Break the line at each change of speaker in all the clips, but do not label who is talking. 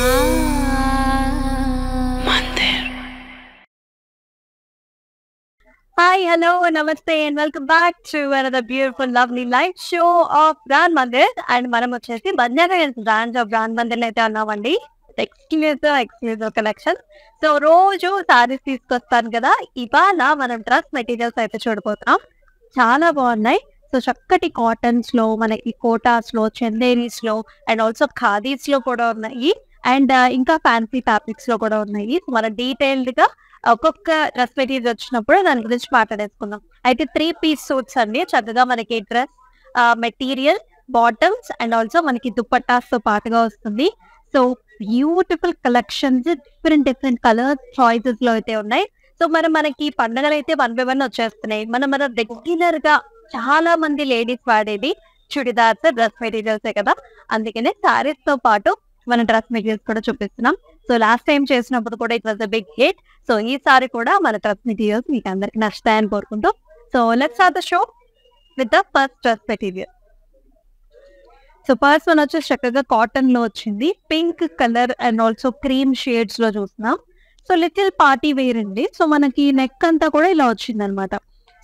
Hi, hello, namaste, and welcome back to another beautiful, lovely live show of Brand Mandir. And మనం వచ్చేసి Banjara hills branch of brand Mandir అయితే ఉన్నామండి exclusive exclusive collection so రోజు సారీస్ తీసుకొస్తాను కదా. ఇవాళ మనం డ్రెస్ మెటీరియల్స్ అయితే చూడబోతున్నాం. చాలా బాగున్నాయి. సో చక్కటి కాటన్స్లో మనకి కోటాస్లో చందేరీస్లో అండ్ ఆల్సో ఖాదీస్లో కూడా ఉన్నాయి. అండ్ ఇంకా ఫ్యాన్సీ టాపిక్స్లో కూడా ఉన్నాయి. మనం డీటెయిల్డ్గా ఒక్కొక్క డ్రెస్ మెటీరియల్ వచ్చినప్పుడు దాని గురించి మాట్లాడేసుకుందాం. అయితే త్రీ పీస్ సూట్స్ అండి. చక్కగా మనకి dress material bottoms and also మనకి దుప్పట్టాస్తో పాటుగా వస్తుంది. So beautiful collections different different colours చాయిసెస్లో అయితే ఉన్నాయి. సో మరి మనకి పండుగలు అయితే వన్ బై వన్ వచ్చేస్తున్నాయి. మనం మన రెగ్యులర్గా చాలా మంది లేడీస్ వాడేది చుడిదార్స్ డ్రెస్ మెటీరియల్సే కదా. అందుకనే సారీస్తో పాటు మన డ్రెస్ మెటీరియల్స్ కూడా చూపిస్తున్నాం. సో లాస్ట్ టైం చేసినప్పుడు కూడా it was a big hit so ఈసారి కూడా మన డ్రెస్ మెటీరియల్స్ మీకు అందరికి నచ్చుతాయని కోరుకుంటూ. So let's are the show with the first dress material so first one వచ్చేసి చక్కగా కాటన్లో వచ్చింది. Pink colour and also cream షేడ్స్లో చూస్తున్నాం. సో లిటిల్ పార్టీ వేర్ అండి. సో మనకి నెక్ అంతా కూడా ఇలా వచ్చింది అనమాట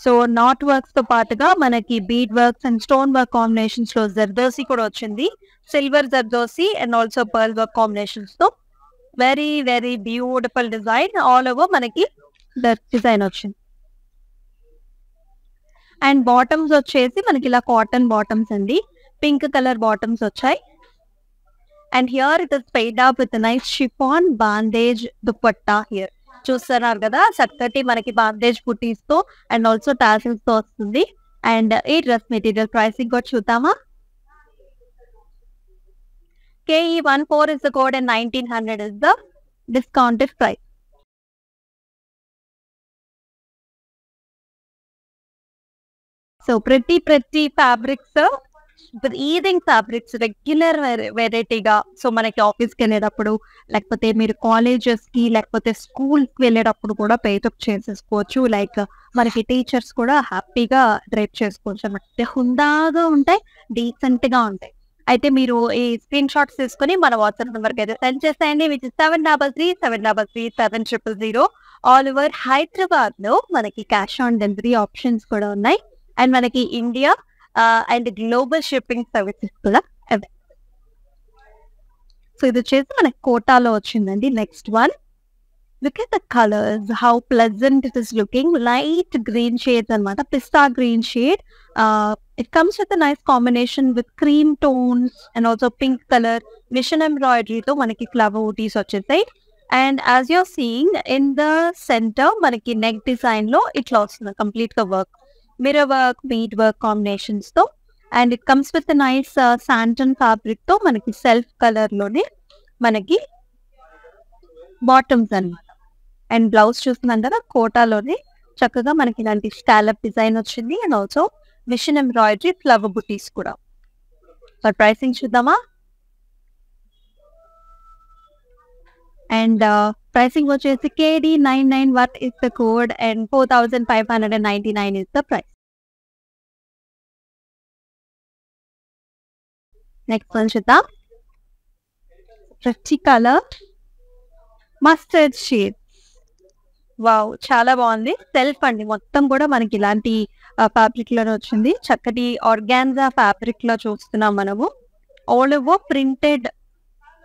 సో నాట్ వర్క్స్తో పాటుగా మనకి bead works and stone work కాంబినేషన్స్లో zardozi కూడా వచ్చింది. Silver zardozi and also pearl work కాంబినేషన్స్తో very very beautiful design all over మనకి డిజైన్ వచ్చింది అండ్ బాటమ్స్ వచ్చేసి మనకి ఇలా కాటన్ బాటమ్స్ అండి. పింక్ కలర్ బాటమ్స్ వచ్చాయి. And here it is paired up with nice chiffon bandhej dupatta here చూస్తున్నారు కదా చక్కటి మనకి బాందేజ్ బుటీస్తో అండ్ ఆల్సో టాసిల్స్తో వస్తుంది. అండ్ ఈ డ్రెస్ మెటీరియల్ ప్రైసింగ్ కూడా చూద్దామా? KE one four is the code and nineteen hundred is the discounted price. So pretty pretty fabrics breathing fabrics regular వెరైటీగా సో మనకి ఆఫీస్కి వెళ్ళేటప్పుడు లేకపోతే మీరు కాలేజెస్కి లేకపోతే స్కూల్కి వెళ్ళేటప్పుడు కూడా పేటప్ చేసేసుకోవచ్చు. లైక్ మనకి టీచర్స్ కూడా హ్యాపీగా డ్రైప్ చేసుకోవచ్చు. అనమాట హుందాగా ఉంటాయి డీసెంట్గా ఉంటాయి. అయితే మీరు ఈ స్క్రీన్ షాట్స్ తీసుకుని మన వాట్సాప్ నెంబర్కి అయితే సెండ్ చేసేయండి which seven double three seven double three seven triple zero all over హైదరాబాద్లో మనకి క్యాష్ ఆన్ డెలివరీ ఆప్షన్స్ కూడా ఉన్నాయి. అండ్ మనకి India and global shipping services కూడా సో ఇది వచ్చేసి మనకి కోటాలో వచ్చిందండి. Next one look at the colours how pleasant it is looking light green shades అనమాట pista green shade it comes with nice combination with cream tones and also pink colour machine ఎంబ్రాయిడరీతో మనకి flower ఊటీస్ వచ్చేసాయి and as you're seeing in the centre మనకి neck design లో ఇట్లా వస్తుంది complete గా work mirror work bead work combinations తో and it comes with nice santoon fabric తో మనకి సెల్ఫ్ కలర్ లోనే మనకి బాటమ్స్ అన్నమాట అండ్ బ్లౌజ్ చూస్తున్నాం కదా కోటాలోనే చక్కగా మనకి ఇలాంటి స్టాలప్ డిజైన్ వచ్చింది. And also machine embroidery flower butis కూడా. మరి ప్రైసింగ్ చూద్దామా? అండ్ ప్రైసింగ్ వచ్చేసి KD nine nine one is the code and four thousand five hundred and ninety nine is the price next one చూద్దాం. Pretty colour mustard shade wow చాలా బాగుంది. Self అండి. మొత్తం కూడా మనకి ఇలాంటి ఫ్యాబ్రిక్లోనే వచ్చింది. చక్కటి ఆర్గాన్జా ఫ్యాబ్రిక్లో చూస్తున్నాం మనము. ఆల్ ఓవర్ ప్రింటెడ్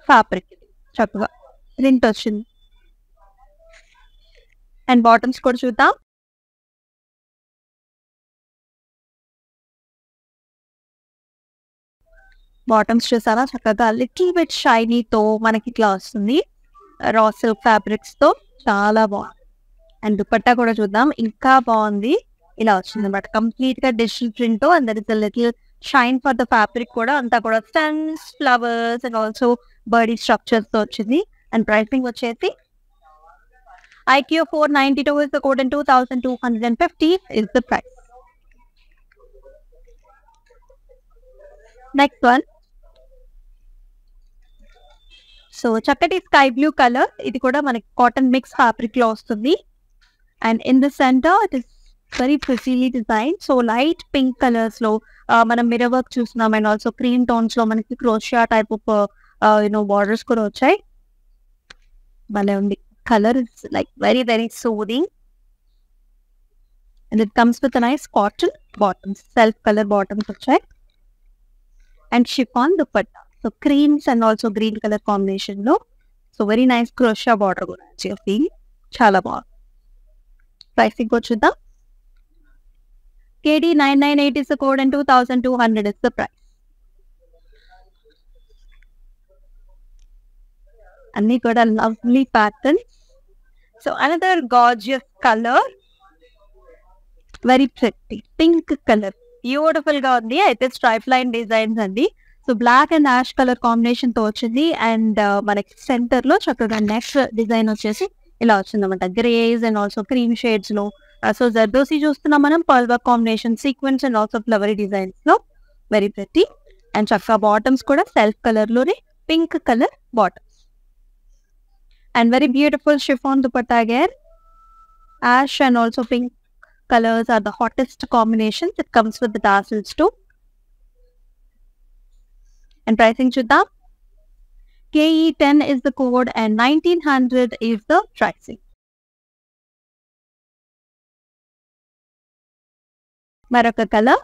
ఫ్యాబ్రిక్ చక్కగా ప్రింట్ వచ్చింది. అండ్ బాటమ్స్ కూడా చూద్దాం. బాటమ్స్ చూసారా? చక్కగా లిటిల్ బిట్ షైనీతో మనకి ఇట్లా వస్తుంది. Raw silk ఫ్యాబ్రిక్స్తో. చాలా బాగుంది. అండ్ దుపట్టా కూడా చూద్దాం ఇంకా బాగుంది ఇలా వచ్చింది అనమాట కంప్లీట్గా digital print and there is little shine for the fabric కూడా అంతా కూడా stones flowers and also birdie స్ట్రక్చర్స్తో వచ్చింది అండ్ ప్రైసింగ్ వచ్చేసి IQ four ninety two is the code and two thousand two hundred and fifty is the price next one so చక్కటి sky blue colour ఇది కూడా మనకి cotton mix ఫ్యాబ్రిక్లో వస్తుంది and in the centre it is very precisely design so light pink కలర్స్లో ఆ, మనం mirror work చూస్తున్నాం అండ్ ఆల్సో క్రీమ్ టోన్స్లో మనకి crochet type of you know borders కూడా వచ్చాయి భలే ఉంది colour is like very very soothing and it comes with nice cotton bottoms self colour bottoms వచ్చాయి and chiffon dupatta so creams and also green colour కాంబినేషన్లో so very nice crochet border కూడా వచ్చేసి చాలా బాగుంది pricing వచ్చుద్దాం KD nine is eight is and and two thousand two hundred is the price అన్ని కూడా lovely pattern so another gorgeous colour very pretty pink colour బ్యూటిఫుల్గా ఉంది. అయితే స్ట్రైప్ లైన్ డిజైన్స్ అండి. So black and ash colour కాంబినేషన్తో వచ్చింది. And మనకి సెంటర్లో చక్కగా నెక్స్ట్ డిజైన్ వచ్చేసి ఇలా వచ్చింది గ్రేస్ అండ్ ఆల్సో క్రీమ్ షేడ్స్లో. సో జర్దోసి చూస్తున్నాం మనం pearl work combination sequence and also flowery డిజైన్స్లో. Very pretty and చక్కగా బాటమ్స్ కూడా సెల్ఫ్ కలర్లోనే pink colour bottoms and very beautiful chiffon dupatta grey ash and also pink colours are the hottest combinations it comes with the two and pricing చూద్దాం. KE10 is the code and 1900 is the pricing. మరొక colour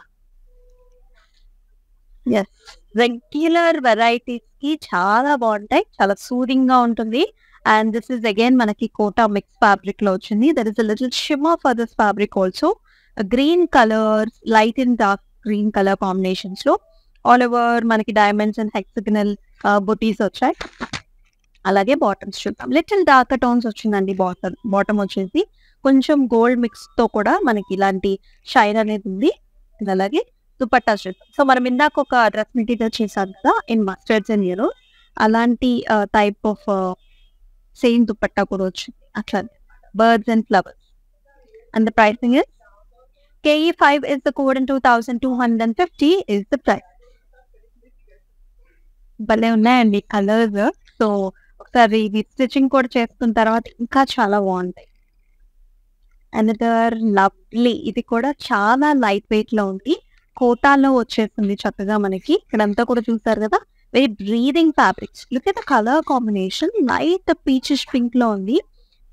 yes regular వెరైటీస్కి చాలా బాగుంటాయి చాలా సూదింగ్గా ఉంటుంది and this is again మనకి Kota mix ఫ్యాబ్రిక్లో వచ్చింది there is a little shimmer for this fabric also green colour light and dark green colour కాంబినేషన్స్లో all over మనకి డైమండ్స్ అండ్ హెక్సగనల్ బొటీస్ వచ్చాయి. అలాగే బాటమ్స్ చూద్దాం. లిటిల్ డార్క్ టోన్స్ వచ్చిందండి బాటమ్ బాటమ్ వచ్చేసి. కొంచెం గోల్డ్ మిక్స్తో కూడా మనకి ఇలాంటి షైన్ అనేది ఉంది. అలాగే దుపట్టా చూద్దాం సో మనం ఇందాక ఒక డ్రెస్ మెటీరియల్ చేసాం కదా ఇన్ మస్టర్డ్స్ అండ్ ఇయర్ అలాంటి టైప్ ఆఫ్ సేమ్ దుపట్టా కూడా వచ్చింది. అట్లా birds and flowers and the pricing is KE five is the code and two thousand two hundred and fifty is the price భలే ఉన్నాయండి colours. So ఒకసారి ఇది stitching కూడా చేసుకున్న తర్వాత ఇంకా చాలా బాగుంటాయి. అనదర్ లవ్లీ ఇది కూడా చాలా లైట్ వెయిట్లో ఉంది. కోటాలో వచ్చేస్తుంది చక్కగా మనకి. ఇక్కడంతా కూడా చూస్తారు కదా? Very breathing fabrics look at the colour combination light peachish పింక్లో ఉంది.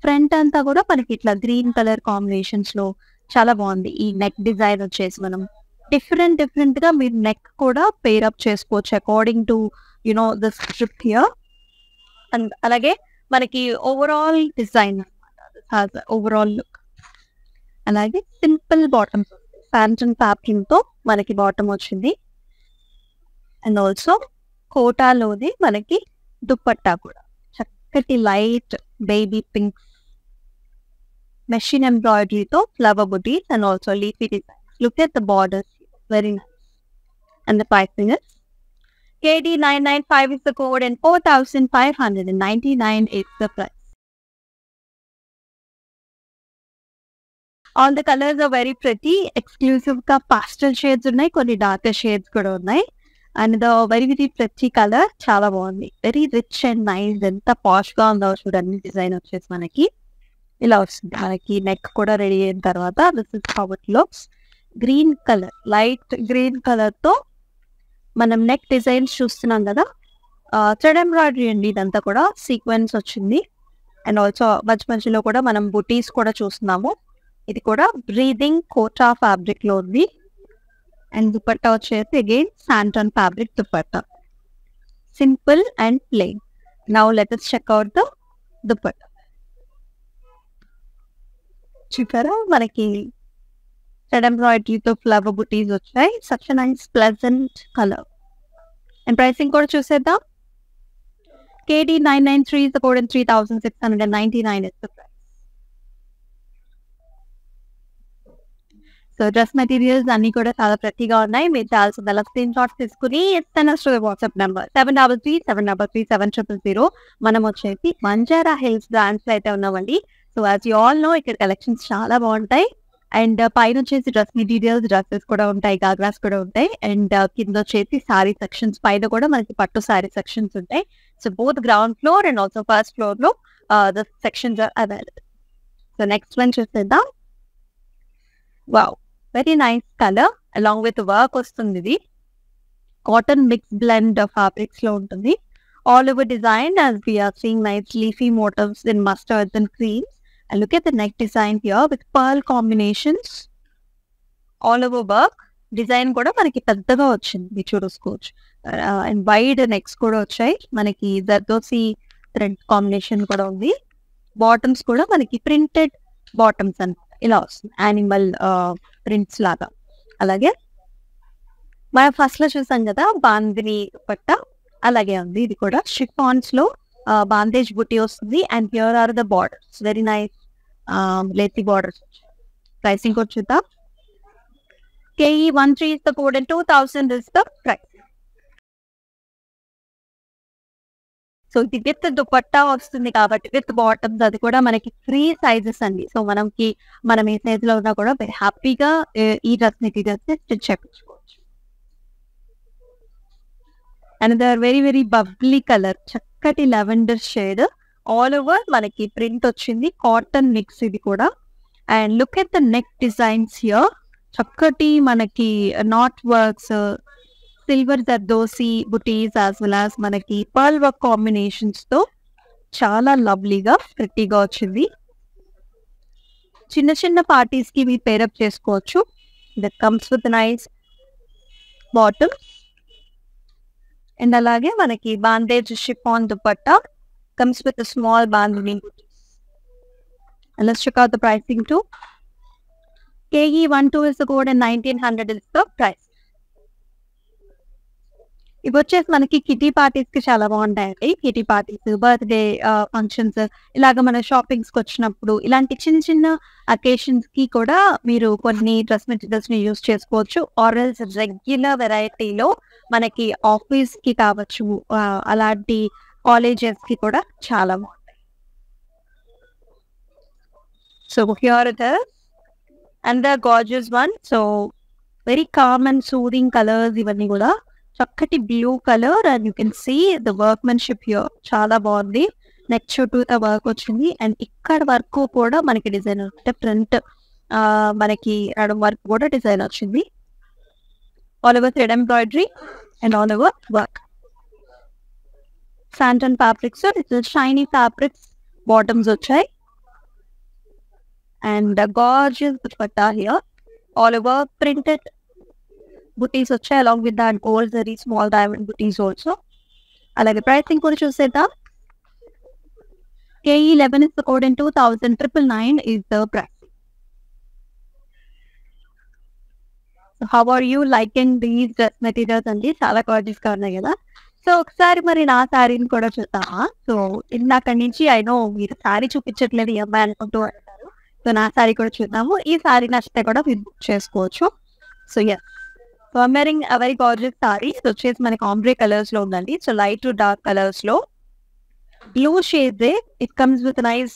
ఫ్రంట్ అంతా కూడా మనకి ఇట్లా గ్రీన్ కలర్ కాంబినేషన్స్లో చాలా బాగుంది. ఈ నెక్ డిజైన్ వచ్చేసి మనం. డిఫరెంట్ డిఫరెంట్గా మీరు నెక్ కూడా పేర్ అప్ చేసుకోవచ్చు according to you know the strip here. And alage manaki overall design has an overall look. alage simple bottom pant and fabric to manaki bottom ochindi and also kota lodi manaki dupatta kuda chakati light baby pink machine embroidery to flower booties and also leafy designs look at the borders very nice. And the piping is KD995 is the code and 4599 is the price. All the colours are very pretty ఎక్స్క్లూసివ్గా పాస్టల్ shades ఉన్నాయి కొన్ని darker shades కూడా ఉన్నాయి and the very very pretty colour చాలా బాగుంది very rich and nice ఎంత పాష్గా ఉందో చూడండి design వచ్చేసి మనకి. ఇలా వస్తుంది. మనకి నెక్ కూడా రెడీ అయిన తర్వాత this is how it looks green colour light green కలర్తో మనం నెక్ డిజైన్స్ చూస్తున్నాం కదా? థ్రెడ్ ఎంబ్రాయిడరీ అండి ఇదంతా కూడా సీక్వెన్స్ వచ్చింది. అండ్ ఆల్సో మధ్య మధ్యలో కూడా మనం బుటీస్ కూడా చూస్తున్నాము. ఇది కూడా బ్రీదింగ్ కోటా ఫ్యాబ్రిక్లో ఉంది. అండ్ దుపట్టా వచ్చేసి again shantoon fabric dupatta. Simple and plain now let us check out the dupatta. చూసారా? మనకి థ్రెడ్ ఎంబ్రాయిడరీతో ఫ్లవర్ బుటీస్ వచ్చాయి such nice pleasant colour and pricing కూడా చూసేద్దాం KD nine nine three is code three thousand six hundred and ninety nine is the price so dress materials అన్ని కూడా చాలా ప్రతిగా ఉన్నాయి మీరు చాలా స్క్రీన్ షాట్స్ తీసుకుని SMS WhatsApp number seven double three seven double three seven triple zero మనం వచ్చేసి మంజారా హిల్స్ బ్రాంచ్లో అయితే ఉన్నామండి so as you all know ఇక్కడ కలెక్షన్స్ చాలా బాగుంటాయి అండ్ uh, పైన వచ్చేసి డ్రెస్ మెటీరియల్స్ డ్రెస్సెస్ కూడా ఉంటాయి గాగ్రాస్ కూడా ఉంటాయి. అండ్ uh, కింద వచ్చేసి సారీ సెక్షన్స్ పైన కూడా మనకి పట్టు సారీ సెక్షన్స్ ఉంటాయి. So both ground floor and also first ఫ్లోర్లో the sections are available so next one చూసేద్దాం. Wow very nice colour along with work వస్తుంది ఇది. కాటన్ మిక్స్ బ్లెండ్ ఫ్యాబ్రిక్స్లో ఉంటుంది. All over design as we are seeing nice leafy leafy in in and creams. And look at the neck design here with pearl combinations. All over work. Design కూడా మనకి పెద్దగా వచ్చింది మీరు చూసుకోవచ్చు and wide next కూడా వచ్చాయి. మనకి zardozi thread combination కూడా ఉంది. బాటమ్స్ కూడా మనకి ప్రింటెడ్ బాటమ్స్ అనమాట ఇలా వస్తుంది. యానిమల్ ప్రింట్స్ uh, లాగా. అలాగే మనం ఫస్ట్లో చూసాం కదా బాందిని పట్ట. అలాగే ఉంది. ఇది కూడా షిఫాన్స్లో బాందేజ్ బుట్టి వస్తుంది and here are the borders very nice లెతి borders pricing కూడా చూద్దాం K E one three is the code and two thousand is the price so ఇది విత్ దుపట్టా వస్తుంది కాబట్టి విత్ బాటమ్స్ అది కూడా మనకి ఫ్రీ సైజెస్ అండి. సో మనకి మనం ఏ సైజ్లో ఉన్నా కూడా వెరీ హ్యాపీగా ఈ డ్రెస్ని స్టిచ్ చేయించుకోవచ్చు another very very bubbly colour చక్కటి లెవెండర్ షేడ్. ఆల్ ఓవర్ మనకి ప్రింట్ వచ్చింది. కాటన్ మిక్స్ ఇది కూడా. And look at the neck designs here చక్కటి మనకి knot works silver zardozi butis as well as మనకి పర్ల్ వర్క్ కాంబినేషన్స్తో చాలా లవ్లీగా ప్రిటీగా వచ్చింది. చిన్న చిన్న పార్టీస్కి మీరు పేరప్ చేసుకోవచ్చు. That comes with nice bottom and అలాగే మనకి bandhej chiffon dupatta comes with small bandhani And let's check out the pricing too. KE one two is the code and nineteen hundred is the price. ఇవి వచ్చేసి మనకి kitty పార్టీస్కి చాలా బాగుంటాయండి. Kitty parties birthday functions ఇలాగ మన షాపింగ్స్కి వచ్చినప్పుడు ఇలాంటి చిన్న చిన్న అకేషన్స్కి కూడా మీరు కొన్ని డ్రెస్ మెటీరియల్స్ని యూస్ చేసుకోవచ్చు. ఆరల్స్ రెగ్యులర్ వెరైటీలో మనకి ఆఫీస్కి కావచ్చు అలాంటి కాలేజెస్కి కూడా చాలా బాగుంటాయి. So here the and the gorgeous one so very calm and soothing colours ఇవన్నీ కూడా చక్కటి blue colour and you can see the workmanship here చాలా బాగుంది. నెక్ చుట్టూ వర్క్ వచ్చింది. అండ్ ఇక్కడ వరకు కూడా మనకి డిజైన్ అంటే ఫ్రంట్ మనకి నడుం వర్క్ కూడా డిజైన్ వచ్చింది. All over thread embroidery and all over work santoon fabrics shiny fabrics bottoms వచ్చాయి. And gorgeous dupatta here all over printed butis వచ్చాయి along with that gold zari small diamond butis also అలాగే pricing కూడా చూసేద్దాం. K E eleven is the code in two thousand triple nine is the price how are you like liking these dress materials అండి? చాలా గార్జియస్గా ఉన్నాయి కదా. So ఒకసారి మరి నా శారీని కూడా చూద్దామా? సో ఇందాక నుంచి ఐ నో మీరు శారీ చూపించట్లేదు ఈ అమ్మాయి అనుకుంటూ అంటారు సో నా శారీ కూడా చూద్దాము. ఈ శారీ నచ్చితే కూడా మీరు బుక్ చేసుకోవచ్చు. So yes so I'm wearing very gorgeous sari వచ్చేసి మనకి ఆంబ్రే కలర్స్లో ఉందండి. సో లైట్ టు డార్క్ కలర్స్లో blue shade it comes with nice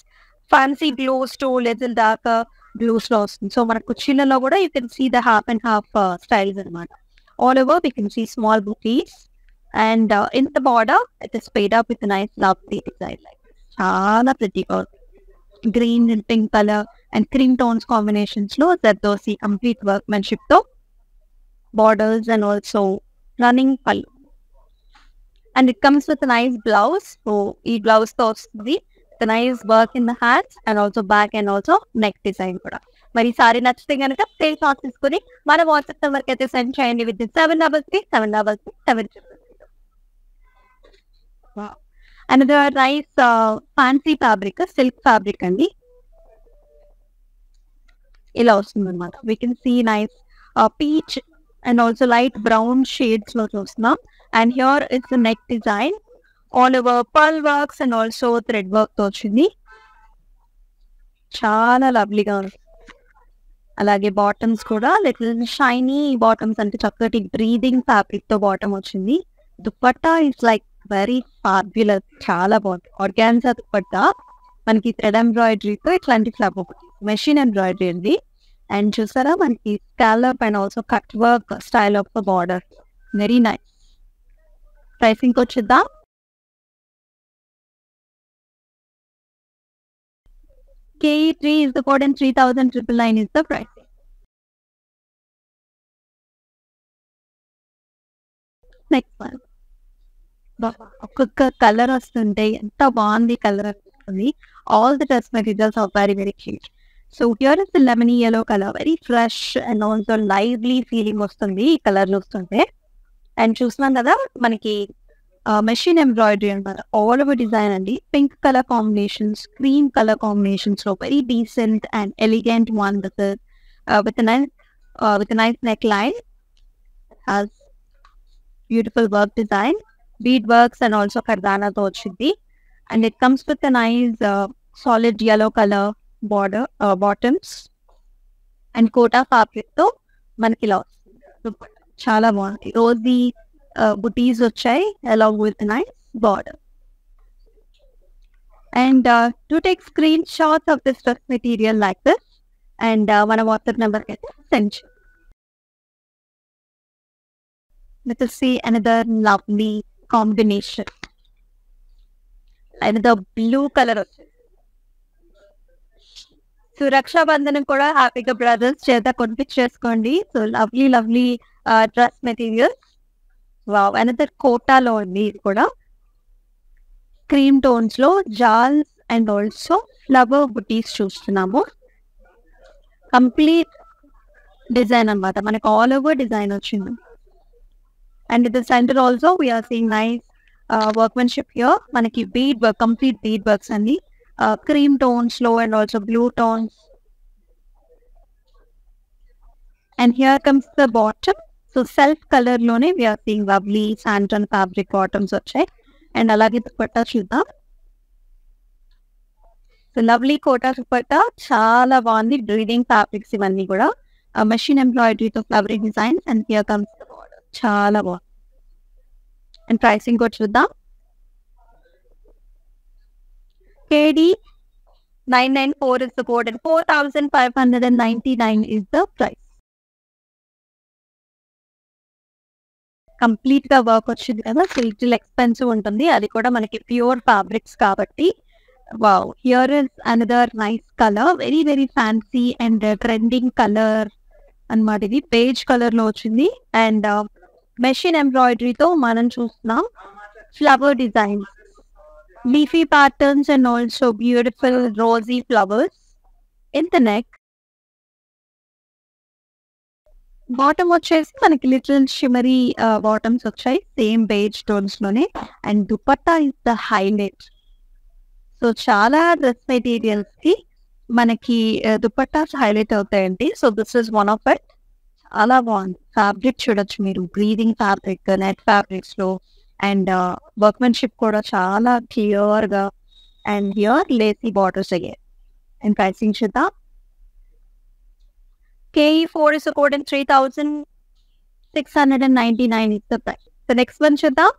fancy blues to little dark బ్లూస్లో వస్తుంది సో మన కుర్చీలలో కూడా you can see the half and half styles అనమాట. All over we can see small butis and in the border it is paired up with nice love design like చాలా ప్రిటీగా green and pink colour and cream tones కాంబినేషన్స్లో zardozi complete వర్క్మెన్షిప్తో borders and also running pallu. And it comes with a nice blouse. So ఈ blouse తో వస్తుంది the nice work in the hands and also back and also neck design కూడా మరి sorry నచ్చితే కనుక sale shot తీసుకుని మన వాట్సాప్ నెంబర్కి అయితే సెండ్ చేయండి. With seven double three seven double three seven another nice fancy fabric silk fabric అండి. ఇలా వస్తుంది అనమాట we can see nice peach and also light brown షేడ్స్లో చూస్తున్నాం. And here it's neck design all over pearl works and also thread వర్క్తో వచ్చింది. చాలా లవ్లీగా ఉంది. అలాగే బాటమ్స్ కూడా లిటిల్ షైనీ బాటమ్స్ అంటే చక్కటి బ్రీదింగ్ ఫ్యాబ్రిక్తో బాటమ్ వచ్చింది. Dupatta is like very fabulous చాలా బాగుంది. ఆర్గాన్సా దుప్పట్టా. మనకి థ్రెడ్ ఎంబ్రాయిడరీతో ఇట్లాంటి ఫ్లవర్ మెషిన్ ఎంబ్రాయిడరీ అండి. అండ్ చూసారా? మనకి scallop and also cut work style of the border very nice pricing వచ్చిద్దాం K E three is the code and three thousand triple nine is the pricing next one ఒక్కొక్క colour వస్తుంటే ఎంత బాగుంది colour వస్తుంది. All the dress materials are very very cute so here is the lemony yellow colour very fresh and also lively feeling వస్తుంది ఈ colour చూస్తుంటే and చూస్తున్నాం కదా మనకి మెషిన్ ఎంబ్రాయిడరీ అనమాట ఆల్ ఓవర్ డిజైన్ అండి. Pink colour combinations cream colour కాంబినేషన్స్లో very decent and elegant one with with nice with nice neck line has beautiful work design bead works and also కర్దానాతో వచ్చింది. And it comes with nice solid yellow colour border bottoms and Kota ఫ్యాబ్రిక్తో మనకి ఇలా వస్తుంది చాలా బాగుంది rosy butis వచ్చాయి along with nice border and to take screen shots of this dress material like this and మన WhatsApp number అయితే send let us see another lovely combination. Another blue color వచ్చింది so రక్షాబంధనం కూడా హ్యాపీగా బ్రదర్స్ చేత కొనిపించేసుకోండి. So lovely lovely dress material wow another కోటాలో ఉంది ఇది కూడా. క్రీమ్ టోన్స్లో జాల్స్ అండ్ ఆల్సో ఫ్లవర్ బుటీస్ చూస్తున్నాము. కంప్లీట్ డిజైన్ అన్నమాట. మనకి ఆల్ ఓవర్ డిజైన్ వచ్చింది. And the center also we are seeing nice uh, మనకి bead work complete bead works అండి uh, cream tones low and also blue tones and here comes the bottom so self color లోనే we are seeing lovely santan fabric bottoms వచ్చాయి and అలాగే దుపట్టా చూద్దాం so lovely quota dupatta చాలా బాగుంది breeding fabrics ఇవన్నీ కూడా machine ఎంబ్రాయిడరీతో flowering designs and here comes the border చాలా బాగుంది అండ్ ప్రైసింగ్ కూడా చూద్దాం K D nine nine four is four thousand five hundred and ninety nine is the price కంప్లీట్గా work వచ్చింది కదా సో ఎక్స్పెన్సివ్ ఉంటుంది. అది కూడా మనకి ప్యూర్ ఫ్యాబ్రిక్స్ కాబట్టి. Wow here is another nice colour very very fancy and trending colour అనమాట ఇది. పేజ్ కలర్లో వచ్చింది. అండ్ మెషిన్ ఎంబ్రాయిడరీతో మనం చూస్తున్నాం. Flower designs leafy patterns and also beautiful rosy flowers in the neck bottom వచ్చేసి మనకి లిటిల్ షిమరీ బాటమ్స్ వచ్చాయి. Same beige టోన్స్లోనే. And dupatta is the highlight so చాలా డ్రెస్ మెటీరియల్స్కి మనకి దుపట్టాస్ హైలైట్ అవుతాయండి. So this is one of it చాలా బాగుంది. Fabric చూడొచ్చు మీరు. Breathing fabric net ఫ్యాబ్రిక్స్లో. And workmanship కూడా చాలా క్లియర్ గా అండ్ హియర్ లేసీ బార్డర్స్ అయ్యాయి అండ్ ప్రైసింగ్ చూద్దాం KE four is according three thousand six hundred and ninety nine is the price the next one చూద్దాం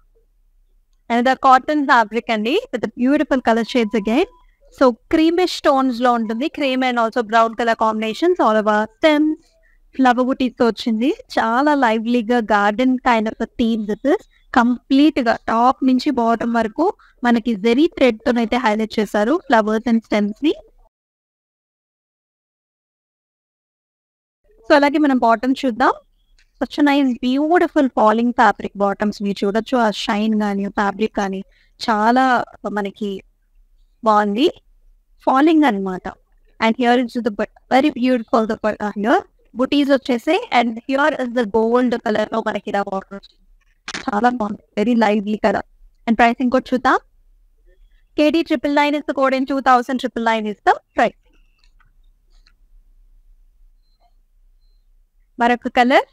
అండ్ ద కాటన్ ఫ్యాబ్రిక్ అండి with beautiful colour shades again so creamish tones లో ఉంటుంది cream and also brown colour combinations all over stems flower బుటీస్ తో వచ్చింది చాలా లైవ్లీగా garden kind of theme this కంప్లీట్గా top నుంచి bottom వరకు మనకి జెరీ థ్రెడ్తో అయితే హైలైట్ చేశారు ఫ్లవర్స్ అండ్ స్టెమ్స్ని సో అలాగే మనం బాటమ్ చూద్దాం. Such nice beautiful falling fabric bottoms మీరు చూడొచ్చు. ఆ షైన్ కానీ ఫ్యాబ్రిక్ కానీ చాలా మనకి బాగుంది. ఫాలింగ్ అన్నమాట. And here is the very beautiful the here butis వచ్చేసి and here is the gold కలర్లో మనకి ఇలా బార్డర్ చాలా బాగుంది. Very lively colour and pricing కూడా చూద్దాం. K D triple nine is the code in two thousand triple nine is the price మరొక colour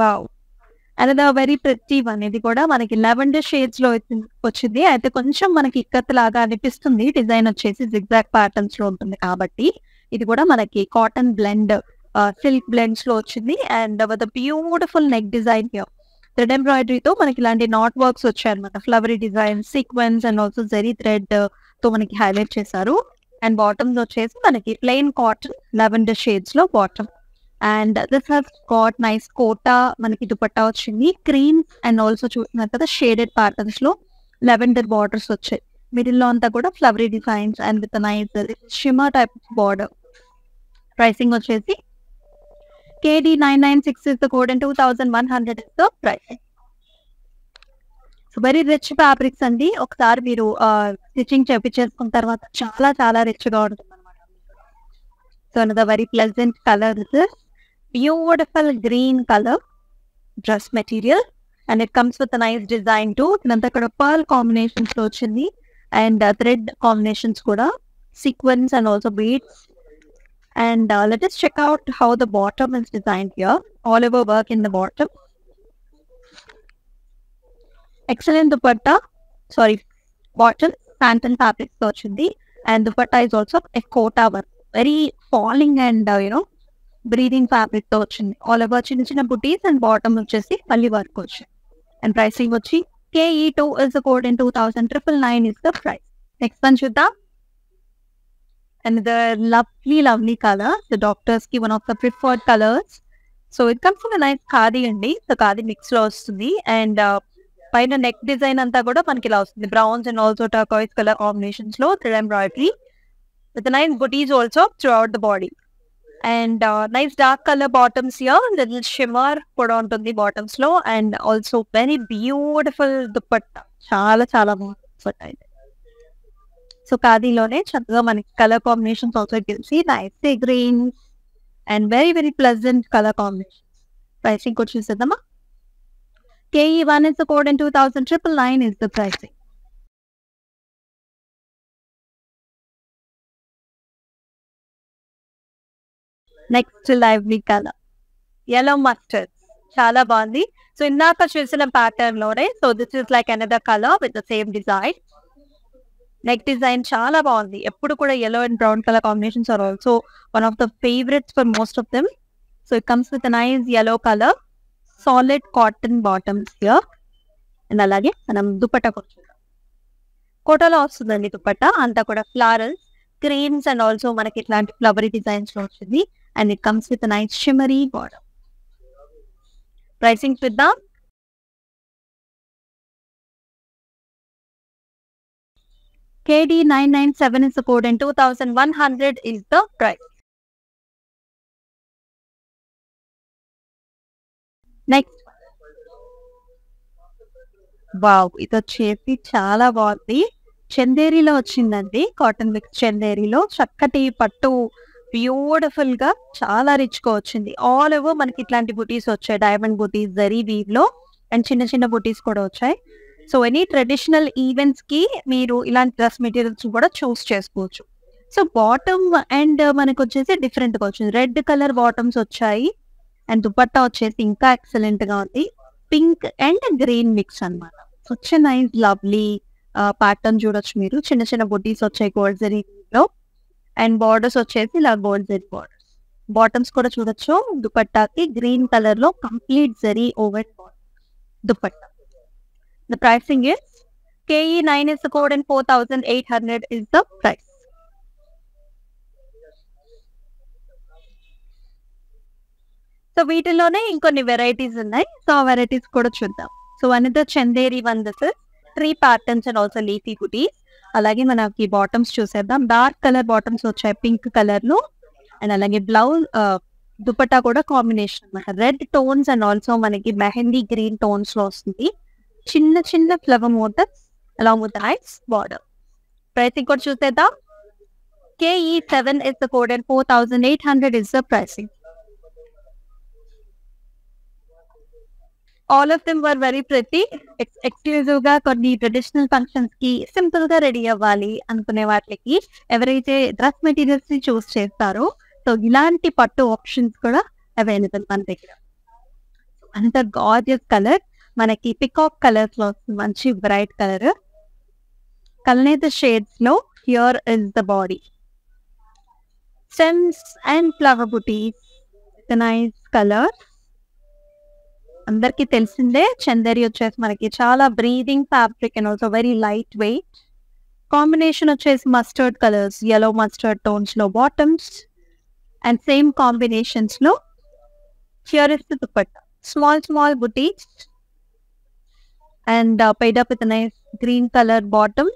wow another very pretty one ఇది కూడా మనకి లెవెండర్ షేడ్స్లో వచ్చింది. అయితే కొంచెం మనకి ఇక్కత్ లాగా అనిపిస్తుంది. డిజైన్ వచ్చేసి జిగ్జాగ్ ప్యాటర్న్స్లో ఉంటుంది కాబట్టి ఇది కూడా మనకి కాటన్ బ్లెండ్ సిల్క్ బ్లెండ్స్లో వచ్చింది. And with beautiful neck design here thread ఎంబ్రాయిడరీతో మనకి ఇలాంటి నాట్ వర్క్స్ వచ్చాయి అనమాట flowery design sequins and also zari థ్రెడ్తో మనకి హైలైట్ చేశారు. అండ్ బాటమ్స్ వచ్చేసి మనకి plain cotton lavender షేడ్స్లో bottom and this has got nice Kota మనకి దుపట్టా వచ్చింది. క్రీమ్ అండ్ ఆల్సో చూస్తున్నారు కదా షేడెడ్ ప్యాటర్న్స్లో లెవెండర్ బార్డర్స్ వచ్చాయి. మిడిల్లో అంతా కూడా flowery designs and with nice shimmer type border pricing వచ్చేసి K D nine nine six is the code and two thousand one hundred is the price so very rich fabrics అండి. ఒకసారి మీరు stitching చేపించేసుకున్న తర్వాత చాలా చాలా రిచ్గా ఉంటుంది అనమాట so the very pleasant colour beautiful green colour dress material and it comes with nice design to ఇదంతా ఇక్కడ పర్ల్ కాంబినేషన్స్లో వచ్చింది. అండ్ థ్రెడ్ కాంబినేషన్స్ కూడా. Sequins and also beads and uh, let us check out how the bottom is designed here all over work in the bottom excellent dupatta sorry bottom phantom fabric తో వచ్చింది and dupatta is also a kota work very falling and uh, you know breathing fabric తో వచ్చింది all over చిన్న చిన్న booties and bottom వచ్చేసి మళ్ళీ work వచ్చింది and pricing వచ్చి KE2 is the code in 2000 triple nine is the price next one చూద్దాం And the lovely, lovely color. The doctor's ki one of the preferred colors. So it comes in nice nice అండి. So khadi mix వస్తుంది. And uh, పైన neck design అంతా కూడా మనకి ఇలా వస్తుంది. Browns and also turquoise colour కాంబినేషన్స్లో thread embroidery with nice butis also throughout the body and nice dark colour bottoms here little shimmer కూడా ఉంటుంది బాటమ్స్లో. And also very beautiful dupatta చాలా చాలా బాగుంది సో ఖాదీలోనే చక్కగా మనకి కలర్ కాంబినేషన్స్ ఆల్సో తెలిసి nice greens and very very pleasant colour combination pricing కూడా చూసేద్దామా? K E one is the code in two thousand triple nine is the pricing next lively colour yellow mustard చాలా బాగుంది. So ఇందాక చూసిన ప్యాటర్న్లోనే so this is like another colour with the same design neck design చాలా బాగుంది. ఎప్పుడు కూడా yellow and brown colour combinations are also one of the favourites for most of them so it comes with nice yellow colour solid cotton bottoms here and అలాగే మనం దుపట్టా కూడా కోటలో వస్తుందండి దుపట్టా అంతా కూడా ఫ్లారల్స్ క్రీమ్స్ అండ్ ఆల్సో మనకి ఇట్లాంటి flowery డిజైన్స్లో వచ్చింది. And it comes with nice shimmery bottom pricing చూద్దాం. KD997 is the code and 2100 is the price. Next. Wow ఇది వచ్చేసి చాలా బాగుంది. చందేరిలో వచ్చిందండి. కాటన్ మిక్స్ చందేరిలో. చక్కటి పట్టు. బ్యూటిఫుల్గా చాలా రిచ్గా వచ్చింది. ఆల్ ఓవర్ మనకి ఇట్లాంటి బుటీస్ వచ్చాయి. Diamond buttis zari వీవ్లో. అండ్ చిన్న చిన్న బుటీస్ కూడా వచ్చాయి. సో ఎనీ ట్రెడిషనల్ ఈవెంట్స్కి మీరు ఇలాంటి డ్రెస్ మెటీరియల్స్ కూడా చూస్ చేసుకోవచ్చు. సో బాటమ్ అండ్ మనకు వచ్చేసి డిఫరెంట్గా వచ్చింది. రెడ్ కలర్ బాటమ్స్ వచ్చాయి. అండ్ దుపట్టా వచ్చేసి ఇంకా ఎక్సలెంట్గా ఉంది. పింక్ అండ్ గ్రీన్ మిక్స్ అన్నమాట. సచ్ నైస్ లవ్లీ ప్యాటర్న్ చూడొచ్చు మీరు. చిన్న చిన్న బుటీస్ వచ్చాయి గోల్డ్ జరీ లో. అండ్ బార్డర్స్ వచ్చేసి ఇలా గోల్డ్ జరీ బార్డర్స్ బాటమ్స్ కూడా చూడొచ్చు. దుపట్టాకి గ్రీన్ కలర్లో complete zari over dupatta. The pricing is KE9 is the code and 4800 is the price. So వీటిలోనే ఇంకొన్ని వెరైటీస్ ఉన్నాయి. సో ఆ వెరైటీస్ కూడా చూద్దాం. So one the Chanderi one this three patterns and also leafy cuties అలాగే మనకి bottoms చూసేద్దాం. Dark colour bottoms వచ్చాయి. పింక్ కలర్లో అండ్ అలాగే బ్లౌజ్ దుపట్టా కూడా కాంబినేషన్ అనమాట. రెడ్ టోన్స్ అండ్ ఆల్సో మనకి మెహందీ గ్రీన్ టోన్స్లో వస్తుంది. చిన్న చిన్న flower motifs along with nice border pricing కూడా చూసేద్దాం. K E seven is the code and four thousand eight hundred is the pricing all of them were very pretty ఎక్స్క్లూజివ్గా కొన్ని traditional ఫంక్షన్స్కి సింపుల్గా రెడీ అవ్వాలి అనుకునే వాటికి ఎవరైతే డ్రెస్ మెటీరియల్స్ని చూస్ చేస్తారో సో ఇలాంటి పట్టు ఆప్షన్స్ కూడా అవైలబుల్ మన దగ్గర. అంత గార్జియస్ కలర్ మనకి పికాక్ కలర్స్లో మంచి బ్రైట్ కలర్ కలనేత షేడ్స్లో here is the body stems and flower butis nice colour అందరికి తెలిసిందే చందరి వచ్చేసి మనకి చాలా breathing fabric and also very light weight combination వచ్చేసి మస్టర్డ్ కలర్స్ ఎల్లో మస్టర్డ్ టోన్స్లో bottoms and same కాంబినేషన్స్లో here is dupatta small small butis and paired up with nice green colour bottom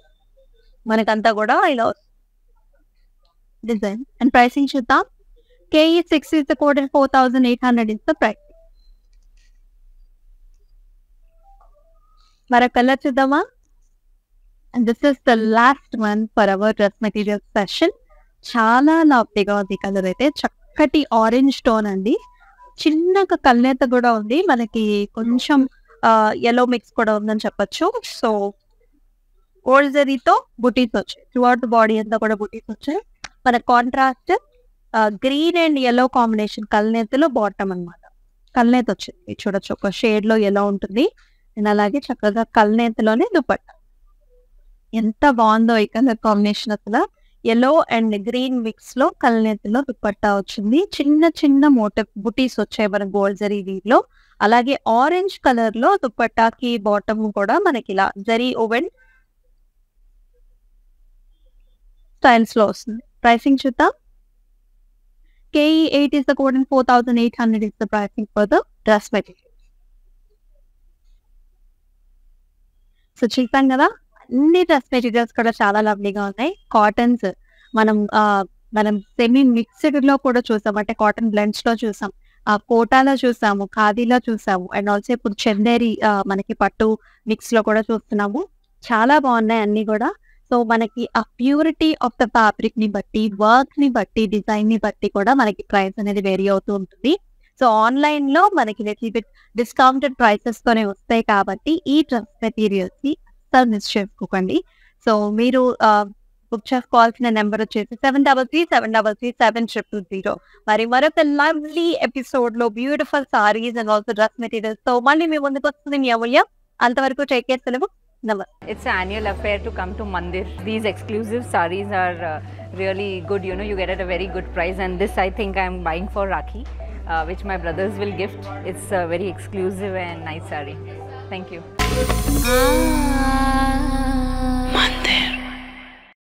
మనకంతా కూడా ఇలా డిజైన్. అండ్ ప్రైసింగ్ చూద్దాం. K E six is the code and four thousand eight hundred is the price. మరొక colour చూద్దామా? And this is the last one for our dress material session చాలా లవ్లీగా ఉంది colour అయితే. చక్కటి ఆరెంజ్ టోన్ అండి. చిన్నగా కల్నేత కూడా ఉంది. మనకి కొంచెం ఎల్లో మిక్స్ కూడా ఉందని చెప్పొచ్చు. సో ఓల్డ్ జరీతో బుటీస్ వచ్చాయి త్రూ అవుట్ బాడీ అంతా కూడా బుటీస్ వచ్చాయి మన contrast green and yellow combination కల్నేతలో bottom అన్నమాట. కల్నేత వచ్చింది. చూడొచ్చు ఒక షేడ్లో ఎలా ఉంటుంది. అండ్ అలాగే చక్కగా కల్నేతలోనే దుపట్ట. ఎంత బాగుందో ఈ కలర్ కాంబినేషన్ అసలు. ఎల్లో అండ్ గ్రీన్ మిక్స్లో కల్నేతలో దుపట్టా వచ్చింది. చిన్న చిన్న మోటివ్ బుటీస్ వచ్చాయి మన గోల్డ్ జరీ వీటిలో అలాగే ఆరెంజ్ కలర్లో దుప్పట్టాకి బాటమ్ కూడా మనకి ఇలా జరీ ఓవెన్ స్టైల్స్లో వస్తుంది. ప్రైసింగ్ చూద్దాం. K E eight is the code and four thousand eight hundred is the pricing for the dress material so చూసాం కదా? అన్ని డ్రెస్ మెటీరియల్స్ కూడా చాలా లవ్లీగా ఉన్నాయి. కాటన్స్ మనం మనం సెమీ మిక్స్డ్లో కూడా చూసాం. అంటే కాటన్ బ్లెండ్స్లో చూసాం. కోటాలో చూసాము ఖాదీలో చూసాము అండ్ ఆల్సో ఇప్పుడు చందేరి మనకి పట్టు మిక్స్లో కూడా చూస్తున్నాము. చాలా బాగున్నాయి అన్ని కూడా. సో మనకి ఆ ప్యూరిటీ ఆఫ్ ద ఫ్యాబ్రిక్ని బట్టి వర్క్ని బట్టి డిజైన్ని బట్టి కూడా మనకి ప్రైస్ అనేది వేరీ అవుతూ ఉంటుంది. సో ఆన్లైన్లో మనకి లిటిల్ బిట్ డిస్కౌంటెడ్ ప్రైసెస్ తోనే వస్తాయి కాబట్టి ఈ డ్రెస్ మెటీరియల్స్ని అస్సలు మిస్ చేసుకోకండి. సో మీరు బుక్ చేసుకోవాల్సిన నెంబర్ వచ్చేసి seven double three seven double three seven triple zero మరి మరొక లవ్లీ ఎపిసోడ్లో beautiful saris and also dress మెటీరియల్స్తో మళ్ళీ మీ ముందుకు వస్తుంది మీ అమూల్య అంతవరకు టేక్ కేర్ సెలవు
It's an annual affair to come to Mandir. These exclusive sarees are uh, really good. You know, you get at a very good price. And this, I think, I'm buying for Rakhi, uh, which my brothers will gift. It's a very exclusive and nice saree. Thank you.
Ah